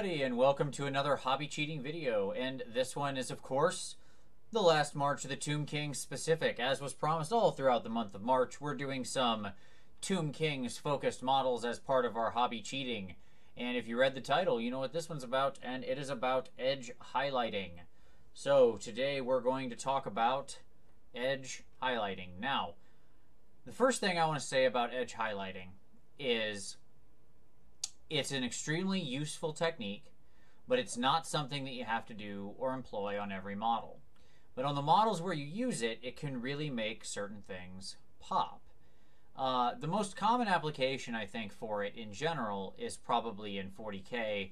Everybody and welcome to another hobby cheating video and this one is of course the last March of the Tomb King specific. As was promised all throughout the month of March, we're doing some Tomb Kings focused models as part of our hobby cheating. And if you read the title, you know what this one's about and it is about edge highlighting. So today we're going to talk about edge highlighting. Now, the first thing I want to say about edge highlighting is it's an extremely useful technique, but it's not something that you have to do or employ on every model. But on the models where you use it, it can really make certain things pop. Uh, the most common application, I think, for it in general is probably in 40k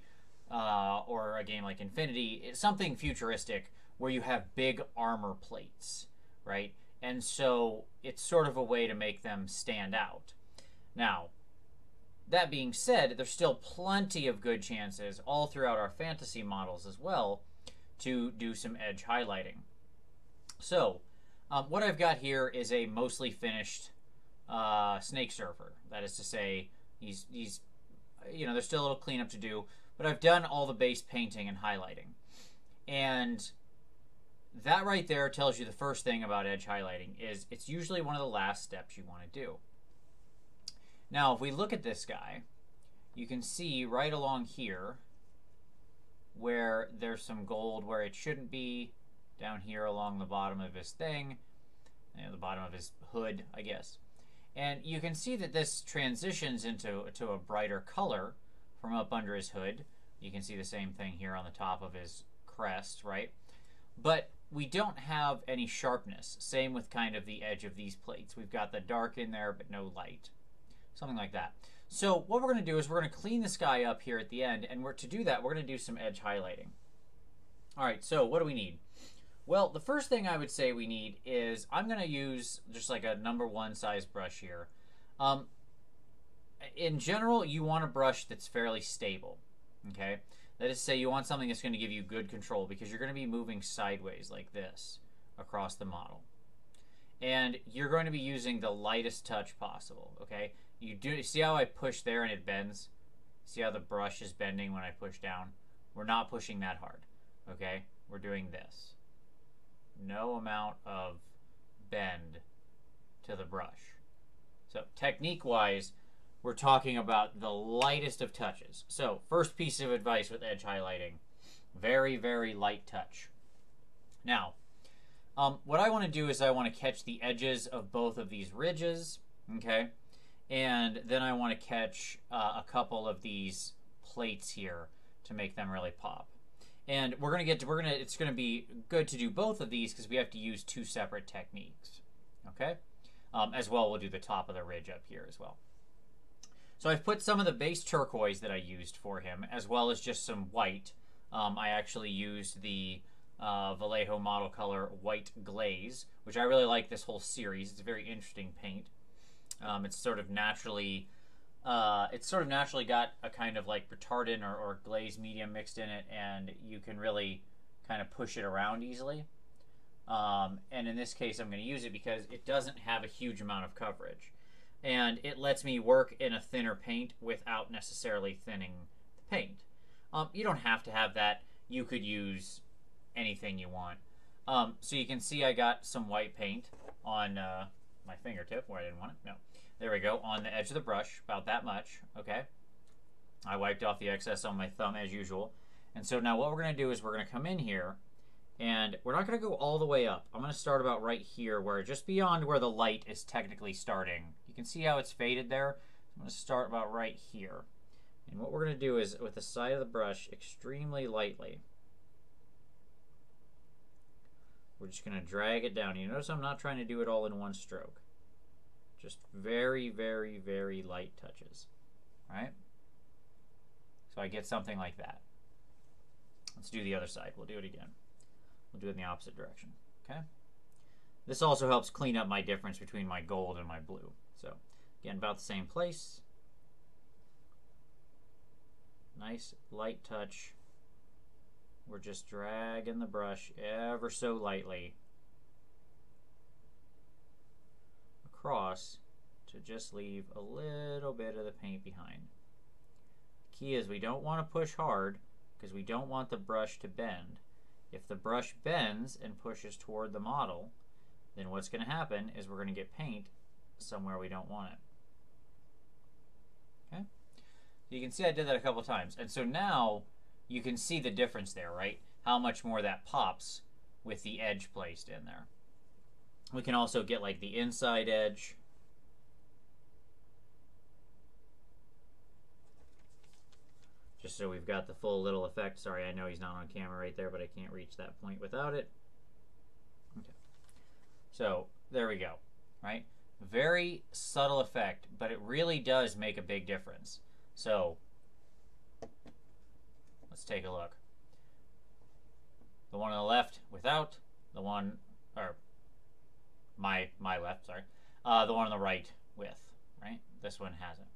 uh, or a game like Infinity. It's something futuristic where you have big armor plates, right? And so it's sort of a way to make them stand out. Now, that being said, there's still plenty of good chances all throughout our fantasy models as well to do some edge highlighting. So, um, what I've got here is a mostly finished uh, Snake Surfer. That is to say, he's, he's, you know, there's still a little cleanup to do, but I've done all the base painting and highlighting. And that right there tells you the first thing about edge highlighting is it's usually one of the last steps you want to do. Now, if we look at this guy, you can see right along here where there's some gold where it shouldn't be, down here along the bottom of his thing, you know, the bottom of his hood, I guess. And you can see that this transitions into to a brighter color from up under his hood. You can see the same thing here on the top of his crest, right? But we don't have any sharpness. Same with kind of the edge of these plates. We've got the dark in there, but no light something like that. So what we're going to do is we're going to clean this guy up here at the end, and we're, to do that, we're going to do some edge highlighting. All right, so what do we need? Well, the first thing I would say we need is I'm going to use just like a number one size brush here. Um, in general, you want a brush that's fairly stable, okay? That is say you want something that's going to give you good control because you're going to be moving sideways like this across the model. And you're going to be using the lightest touch possible, okay? You do see how I push there and it bends? See how the brush is bending when I push down? We're not pushing that hard, okay? We're doing this. No amount of bend to the brush. So technique-wise, we're talking about the lightest of touches. So first piece of advice with edge highlighting, very, very light touch. Now, um, what I want to do is I want to catch the edges of both of these ridges, okay? And then I want to catch uh, a couple of these plates here to make them really pop. And we're gonna get to, we're gonna it's gonna be good to do both of these because we have to use two separate techniques. Okay, um, as well we'll do the top of the ridge up here as well. So I've put some of the base turquoise that I used for him as well as just some white. Um, I actually used the uh, Vallejo model color white glaze, which I really like this whole series. It's a very interesting paint. Um, it's sort of naturally, uh, it's sort of naturally got a kind of like retardant or, or glaze medium mixed in it, and you can really kind of push it around easily. Um, and in this case, I'm going to use it because it doesn't have a huge amount of coverage. And it lets me work in a thinner paint without necessarily thinning the paint. Um, you don't have to have that. You could use anything you want. Um, so you can see I got some white paint on uh, my fingertip where I didn't want it. No. There we go, on the edge of the brush, about that much, okay? I wiped off the excess on my thumb as usual. And so now what we're going to do is we're going to come in here, and we're not going to go all the way up. I'm going to start about right here, where just beyond where the light is technically starting. You can see how it's faded there. I'm going to start about right here. And what we're going to do is, with the side of the brush, extremely lightly, we're just going to drag it down. You notice I'm not trying to do it all in one stroke. Just very, very, very light touches, right? So I get something like that. Let's do the other side. We'll do it again. We'll do it in the opposite direction, okay? This also helps clean up my difference between my gold and my blue. So again, about the same place. Nice light touch. We're just dragging the brush ever so lightly across to just leave a little bit of the paint behind. The key is we don't want to push hard because we don't want the brush to bend. If the brush bends and pushes toward the model, then what's going to happen is we're going to get paint somewhere we don't want it. Okay? You can see I did that a couple times. And so now you can see the difference there, right? How much more that pops with the edge placed in there. We can also get like the inside edge. Just so we've got the full little effect. Sorry, I know he's not on camera right there, but I can't reach that point without it. Okay. So there we go, right? Very subtle effect, but it really does make a big difference. So let's take a look. The one on the left without, the one, or my my left, sorry, uh, the one on the right with, right? This one hasn't.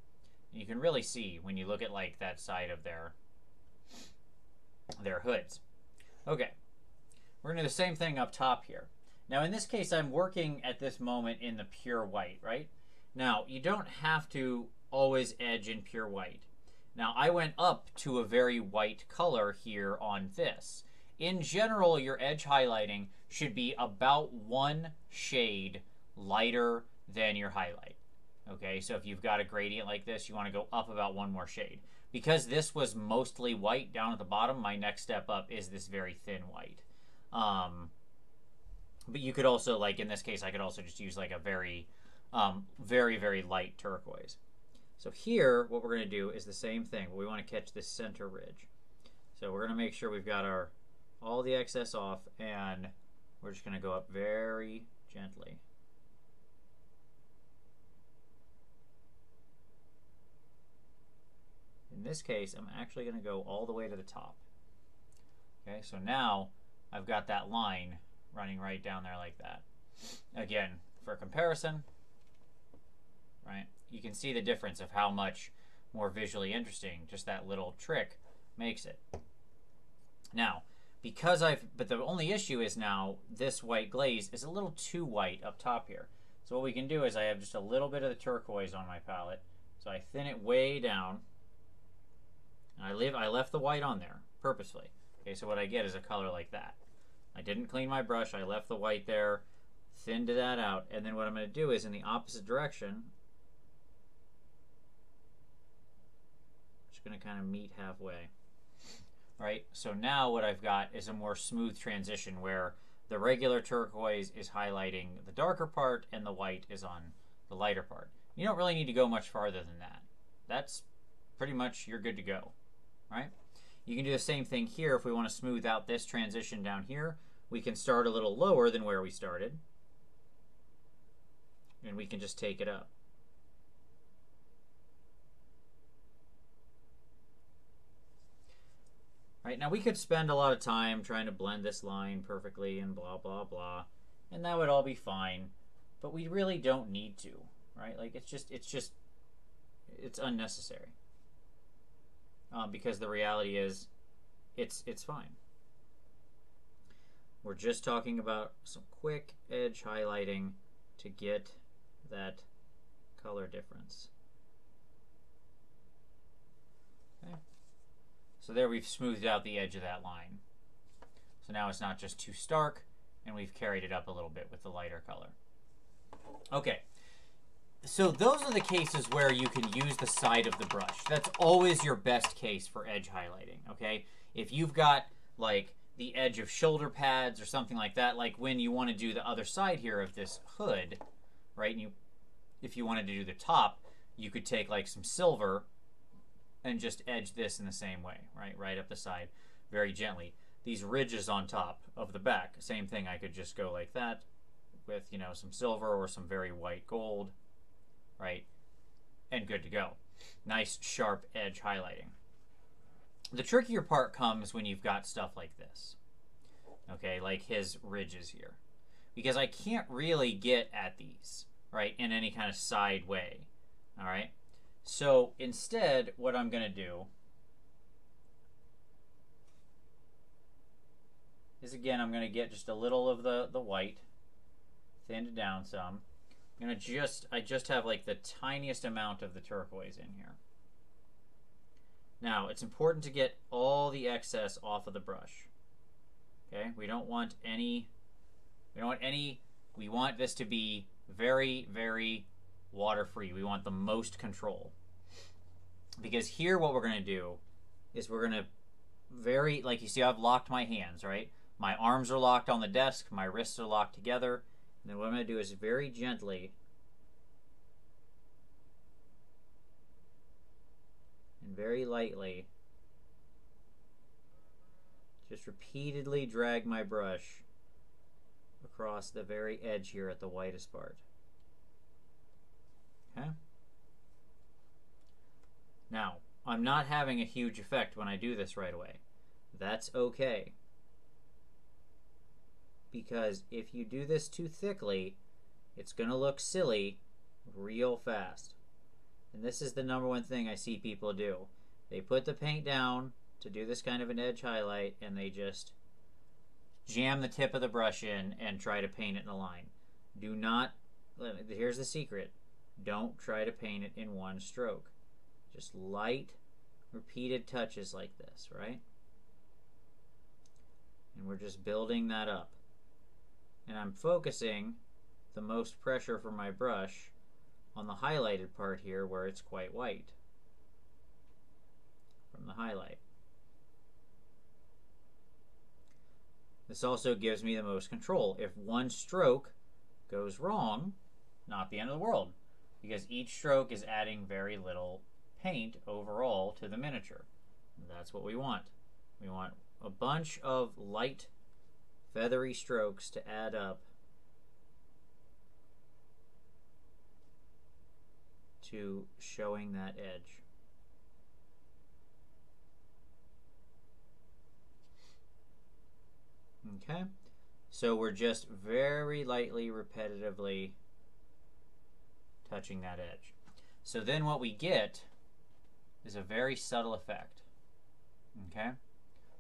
You can really see when you look at like that side of their their hoods. Okay, we're gonna do the same thing up top here. Now in this case, I'm working at this moment in the pure white, right? Now you don't have to always edge in pure white. Now I went up to a very white color here on this. In general, your edge highlighting should be about one shade lighter than your highlight. Okay, so if you've got a gradient like this, you want to go up about one more shade. Because this was mostly white down at the bottom, my next step up is this very thin white. Um, but you could also, like in this case, I could also just use like a very, um, very, very light turquoise. So here, what we're going to do is the same thing. We want to catch this center ridge. So we're going to make sure we've got our all the excess off and we're just going to go up very gently. In this case, I'm actually going to go all the way to the top. Okay, so now I've got that line running right down there like that. Again, for comparison, right, you can see the difference of how much more visually interesting just that little trick makes it. Now, because I've, but the only issue is now this white glaze is a little too white up top here. So what we can do is I have just a little bit of the turquoise on my palette. So I thin it way down. And I leave, I left the white on there purposely. Okay, so what I get is a color like that. I didn't clean my brush. I left the white there, thinned that out. And then what I'm going to do is in the opposite direction, just going to kind of meet halfway right? So now what I've got is a more smooth transition where the regular turquoise is highlighting the darker part and the white is on the lighter part. You don't really need to go much farther than that. That's pretty much you're good to go, right? You can do the same thing here if we want to smooth out this transition down here. We can start a little lower than where we started. And we can just take it up. Right, now we could spend a lot of time trying to blend this line perfectly and blah, blah, blah, and that would all be fine, but we really don't need to, right? Like, it's just, it's just, it's unnecessary. Um, because the reality is, it's, it's fine. We're just talking about some quick edge highlighting to get that color difference. Okay. So there we've smoothed out the edge of that line. So now it's not just too stark, and we've carried it up a little bit with the lighter color. Okay, so those are the cases where you can use the side of the brush. That's always your best case for edge highlighting, okay? If you've got, like, the edge of shoulder pads or something like that, like when you want to do the other side here of this hood, right? And you, if you wanted to do the top, you could take, like, some silver and just edge this in the same way, right? Right up the side, very gently. These ridges on top of the back, same thing. I could just go like that with, you know, some silver or some very white gold, right? And good to go. Nice sharp edge highlighting. The trickier part comes when you've got stuff like this, okay, like his ridges here. Because I can't really get at these, right, in any kind of side way, all right? So instead, what I'm going to do is again, I'm going to get just a little of the, the white, thinned down some. I'm going to just, I just have like the tiniest amount of the turquoise in here. Now, it's important to get all the excess off of the brush. Okay, we don't want any, we don't want any, we want this to be very, very water-free. We want the most control. Because here what we're going to do is we're going to very, like you see I've locked my hands, right? My arms are locked on the desk, my wrists are locked together. And then what I'm going to do is very gently and very lightly just repeatedly drag my brush across the very edge here at the whitest part. Okay? Now, I'm not having a huge effect when I do this right away. That's okay. Because if you do this too thickly, it's going to look silly real fast. And this is the number one thing I see people do. They put the paint down to do this kind of an edge highlight and they just jam the tip of the brush in and try to paint it in a line. Do not, here's the secret. Don't try to paint it in one stroke. Just light, repeated touches like this, right? And we're just building that up. And I'm focusing the most pressure for my brush on the highlighted part here where it's quite white from the highlight. This also gives me the most control. If one stroke goes wrong, not the end of the world, because each stroke is adding very little paint overall to the miniature. That's what we want. We want a bunch of light, feathery strokes to add up to showing that edge. Okay, so we're just very lightly, repetitively touching that edge. So then what we get is a very subtle effect, okay,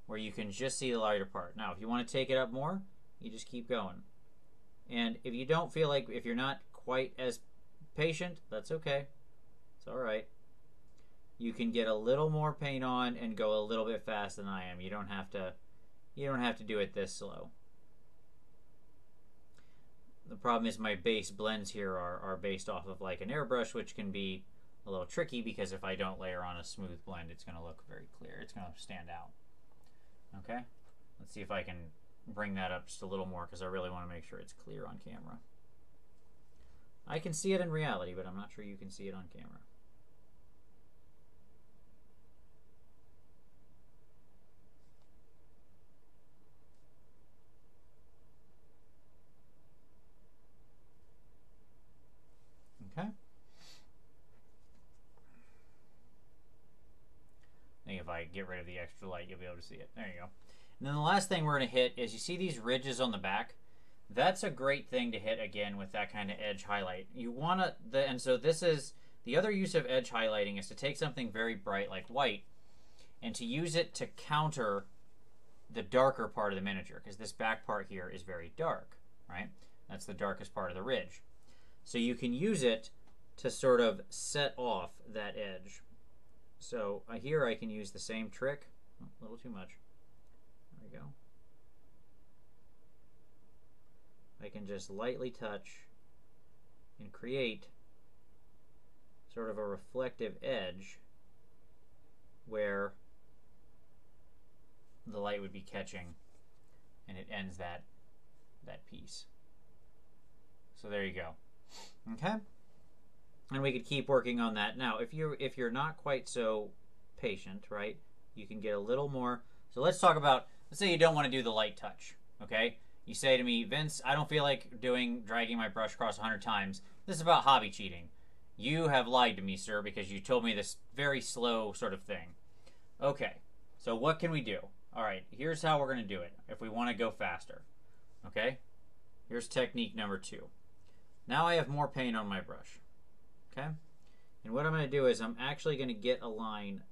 where you can just see the lighter part. Now, if you want to take it up more, you just keep going. And if you don't feel like, if you're not quite as patient, that's okay. It's all right. You can get a little more paint on and go a little bit faster than I am. You don't have to you don't have to do it this slow. The problem is my base blends here are, are based off of like an airbrush, which can be a little tricky because if I don't layer on a smooth blend, it's going to look very clear. It's going to stand out. Okay, let's see if I can bring that up just a little more because I really want to make sure it's clear on camera. I can see it in reality, but I'm not sure you can see it on camera. Okay. I think if I get rid of the extra light, you'll be able to see it. There you go. And then the last thing we're going to hit is you see these ridges on the back? That's a great thing to hit again with that kind of edge highlight. You want to, the, and so this is, the other use of edge highlighting is to take something very bright like white and to use it to counter the darker part of the miniature because this back part here is very dark, right? That's the darkest part of the ridge. So you can use it to sort of set off that edge. So uh, here I can use the same trick. Oh, a little too much. There we go. I can just lightly touch and create sort of a reflective edge where the light would be catching and it ends that that piece. So there you go. Okay? And we could keep working on that. Now, if you if you're not quite so patient, right? You can get a little more. So let's talk about let's say you don't want to do the light touch, okay? You say to me, "Vince, I don't feel like doing dragging my brush across 100 times. This is about hobby cheating." You have lied to me, sir, because you told me this very slow sort of thing. Okay. So what can we do? All right, here's how we're going to do it if we want to go faster. Okay? Here's technique number 2. Now I have more paint on my brush. Okay? And what I'm going to do is I'm actually going to get a line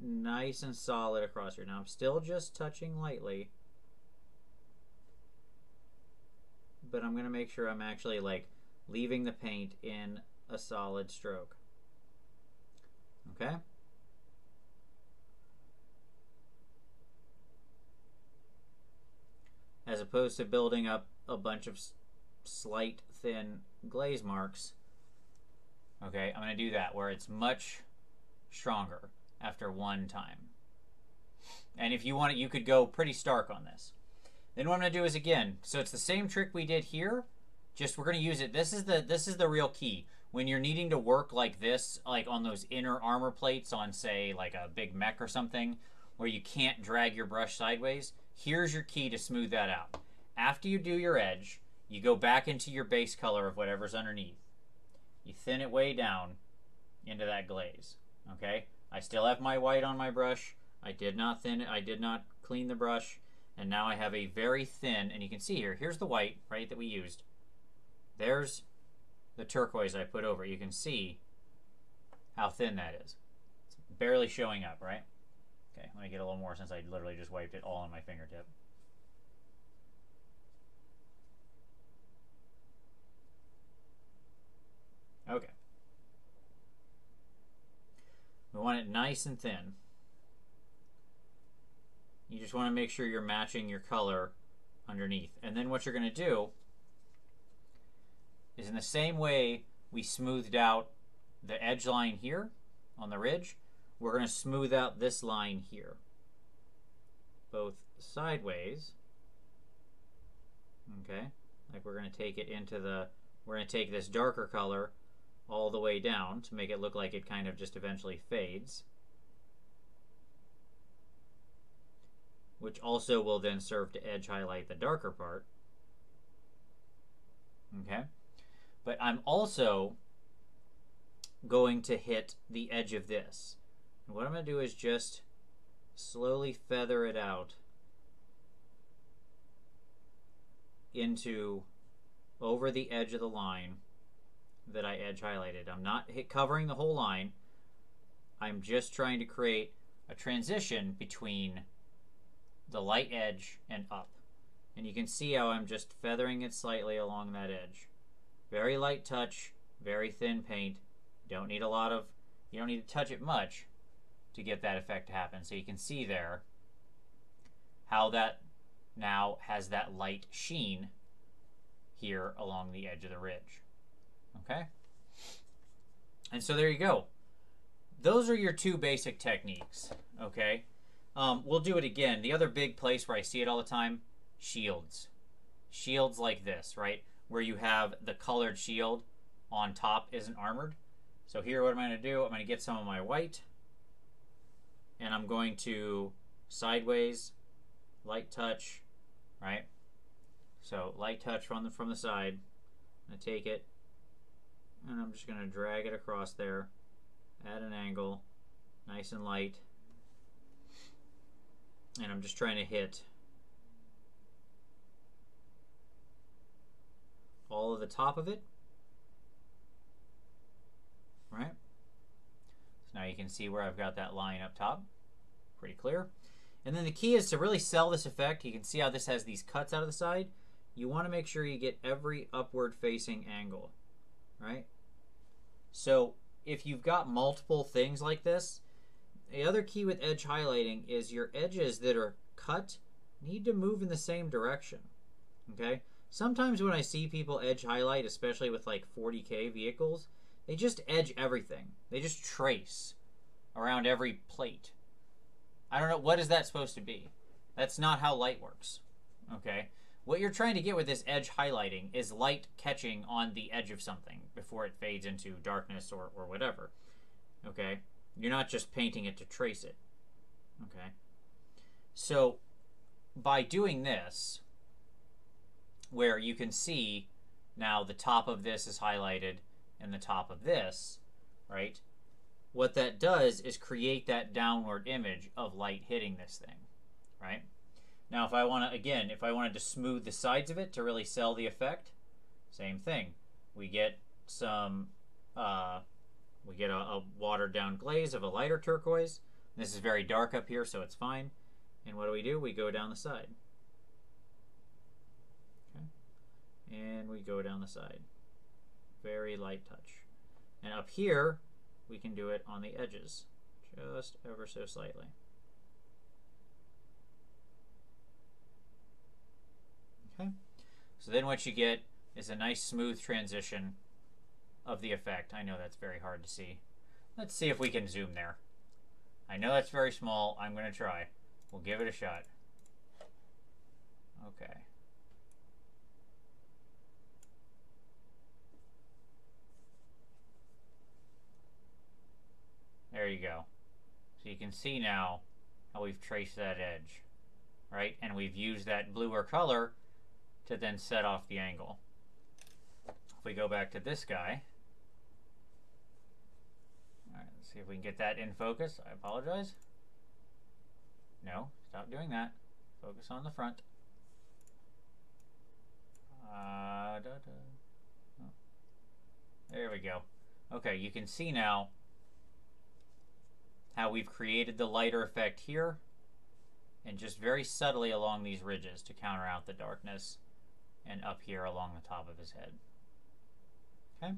nice and solid across here. Now I'm still just touching lightly. But I'm going to make sure I'm actually like leaving the paint in a solid stroke. Okay? As opposed to building up a bunch of slight thin glaze marks. Okay, I'm going to do that where it's much stronger after one time. And if you want it, you could go pretty stark on this. Then what I'm going to do is again, so it's the same trick we did here, just we're going to use it. This is the this is the real key. When you're needing to work like this, like on those inner armor plates on say like a big mech or something, where you can't drag your brush sideways, here's your key to smooth that out. After you do your edge, you go back into your base color of whatever's underneath. You thin it way down into that glaze. Okay? I still have my white on my brush. I did not thin it. I did not clean the brush. And now I have a very thin, and you can see here, here's the white, right, that we used. There's the turquoise I put over. You can see how thin that is. It's barely showing up, right? Okay, let me get a little more since I literally just wiped it all on my fingertip. Okay. We want it nice and thin. You just want to make sure you're matching your color underneath. And then what you're going to do is in the same way we smoothed out the edge line here on the ridge, we're going to smooth out this line here, both sideways. Okay, like we're going to take it into the, we're going to take this darker color all the way down to make it look like it kind of just eventually fades. Which also will then serve to edge highlight the darker part. Okay. But I'm also going to hit the edge of this. And what I'm going to do is just slowly feather it out into over the edge of the line that I edge highlighted. I'm not covering the whole line. I'm just trying to create a transition between the light edge and up. And you can see how I'm just feathering it slightly along that edge. Very light touch, very thin paint. Don't need a lot of, you don't need to touch it much to get that effect to happen. So you can see there how that now has that light sheen here along the edge of the ridge. Okay? And so there you go. Those are your two basic techniques. Okay? Um, we'll do it again. The other big place where I see it all the time, shields. Shields like this, right? Where you have the colored shield on top isn't armored. So here what am I'm going to do, I'm going to get some of my white and I'm going to sideways, light touch, right? So light touch from the, from the side. I'm going to take it and I'm just going to drag it across there at an angle, nice and light. And I'm just trying to hit all of the top of it. Right? So now you can see where I've got that line up top. Pretty clear. And then the key is to really sell this effect. You can see how this has these cuts out of the side. You want to make sure you get every upward facing angle right? So if you've got multiple things like this, the other key with edge highlighting is your edges that are cut need to move in the same direction. Okay? Sometimes when I see people edge highlight, especially with like 40k vehicles, they just edge everything. They just trace around every plate. I don't know what is that supposed to be? That's not how light works. Okay? What you're trying to get with this edge highlighting is light catching on the edge of something before it fades into darkness or, or whatever. Okay? You're not just painting it to trace it. Okay? So, by doing this, where you can see now the top of this is highlighted and the top of this, right? What that does is create that downward image of light hitting this thing, right? Now, if I want to, again, if I wanted to smooth the sides of it to really sell the effect, same thing. We get some, uh, we get a, a watered down glaze of a lighter turquoise. This is very dark up here, so it's fine. And what do we do? We go down the side. Okay. And we go down the side. Very light touch. And up here, we can do it on the edges, just ever so slightly. So then what you get is a nice smooth transition of the effect. I know that's very hard to see. Let's see if we can zoom there. I know that's very small. I'm going to try. We'll give it a shot. Okay. There you go. So you can see now how we've traced that edge, right? And we've used that bluer color to then set off the angle. If we go back to this guy, all right, let's see if we can get that in focus. I apologize. No, stop doing that. Focus on the front. Uh, da, da. Oh. There we go. Okay, you can see now how we've created the lighter effect here and just very subtly along these ridges to counter out the darkness and up here along the top of his head. Okay?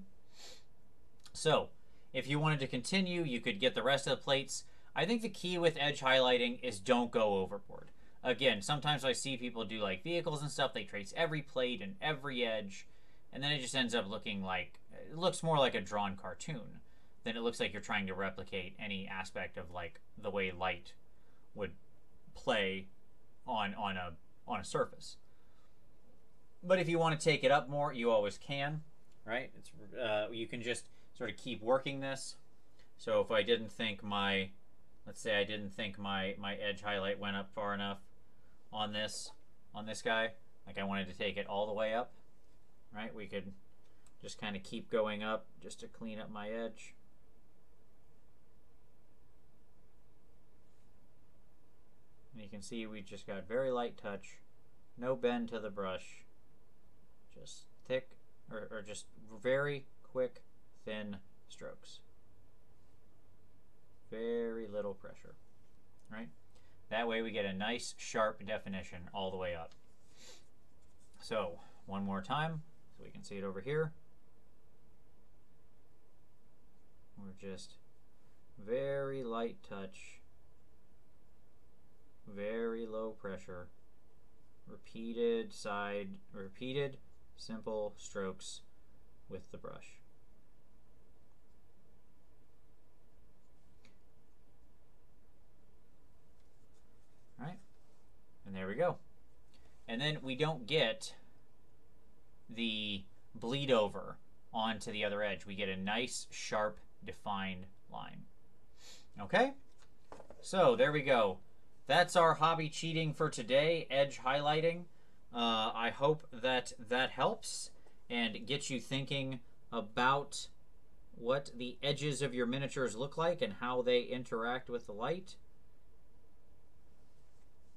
So, if you wanted to continue, you could get the rest of the plates. I think the key with edge highlighting is don't go overboard. Again, sometimes I see people do like vehicles and stuff, they trace every plate and every edge, and then it just ends up looking like, it looks more like a drawn cartoon than it looks like you're trying to replicate any aspect of like the way light would play on on a on a surface. But if you want to take it up more, you always can, right? It's uh, you can just sort of keep working this. So if I didn't think my, let's say I didn't think my my edge highlight went up far enough on this on this guy, like I wanted to take it all the way up, right? We could just kind of keep going up just to clean up my edge. And you can see we just got very light touch, no bend to the brush, just thick or, or just very quick, thin strokes. Very little pressure, right? That way we get a nice sharp definition all the way up. So one more time so we can see it over here. We're just very light touch very low pressure, repeated side, repeated simple strokes with the brush. All right, and there we go. And then we don't get the bleed over onto the other edge. We get a nice, sharp, defined line. Okay? So there we go that's our hobby cheating for today, edge highlighting. Uh, I hope that that helps and gets you thinking about what the edges of your miniatures look like and how they interact with the light.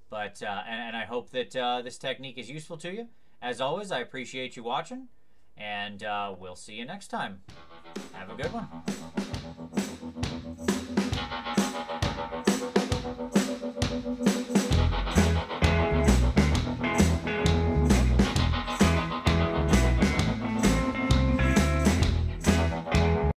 But uh, and, and, I hope that uh, this technique is useful to you. As always, I appreciate you watching, and uh, we'll see you next time. Have a good one.